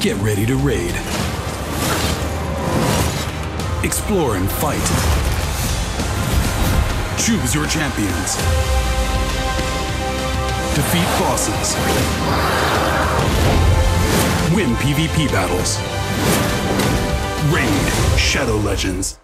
Get ready to raid. Explore and fight. Choose your champions. Defeat bosses. Win PvP battles. Raid Shadow Legends.